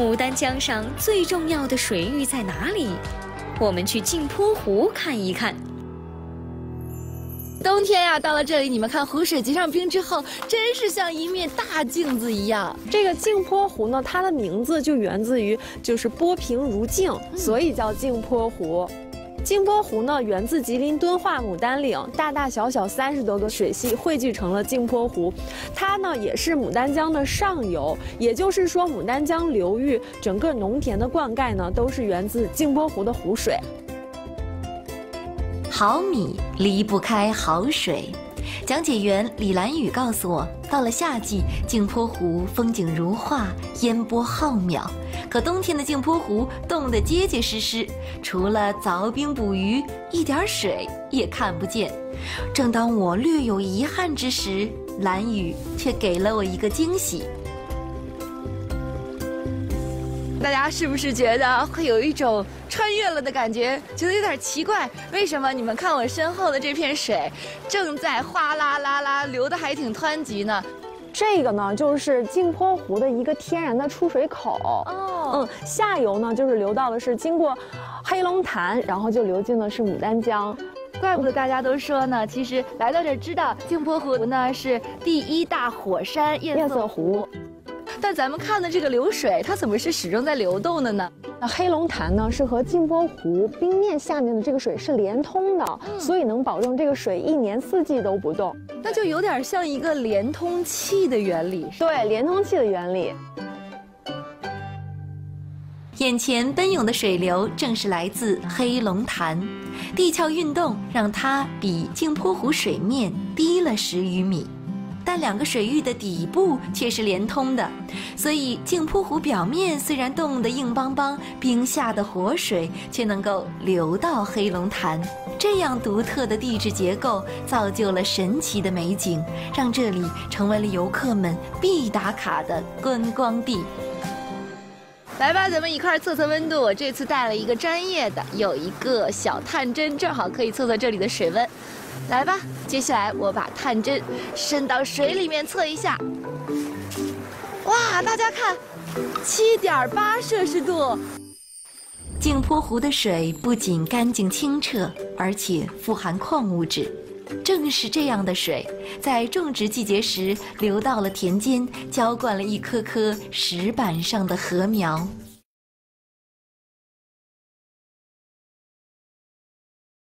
牡丹江上最重要的水域在哪里？我们去镜泊湖看一看。冬天呀，到了这里，你们看湖水结上冰之后，真是像一面大镜子一样。这个镜泊湖呢，它的名字就源自于就是波平如镜，所以叫镜泊湖。镜泊湖呢，源自吉林敦化牡丹岭，大大小小三十多个水系汇聚成了镜泊湖。它呢，也是牡丹江的上游，也就是说，牡丹江流域整个农田的灌溉呢，都是源自镜泊湖的湖水。好米离不开好水。讲解员李兰雨告诉我，到了夏季，镜泊湖风景如画，烟波浩渺。可冬天的镜泊湖冻得结结实实，除了凿冰捕鱼，一点水也看不见。正当我略有遗憾之时，兰雨却给了我一个惊喜。大家是不是觉得会有一种穿越了的感觉？觉得有点奇怪，为什么？你们看我身后的这片水，正在哗啦啦啦流的还挺湍急呢。这个呢，就是镜泊湖的一个天然的出水口。哦，嗯，下游呢，就是流到的是经过黑龙潭，然后就流进的是牡丹江。怪不得大家都说呢，其实来到这知道镜泊湖呢是第一大火山堰塞湖。但咱们看的这个流水，它怎么是始终在流动的呢？那黑龙潭呢，是和镜泊湖冰面下面的这个水是连通的，所以能保证这个水一年四季都不动。那就有点像一个连通器的原理。对，连通器的原理。眼前奔涌的水流正是来自黑龙潭，地壳运动让它比镜泊湖水面低了十余米。但两个水域的底部却是连通的，所以镜泊湖表面虽然冻得硬邦邦，冰下的活水却能够流到黑龙潭。这样独特的地质结构造就了神奇的美景，让这里成为了游客们必打卡的观光地。来吧，咱们一块儿测测温度。我这次带了一个专业的，有一个小探针，正好可以测测这里的水温。来吧，接下来我把探针伸到水里面测一下。哇，大家看，七点八摄氏度。镜泊湖的水不仅干净清澈，而且富含矿物质。正是这样的水，在种植季节时流到了田间，浇灌了一棵棵石板上的禾苗。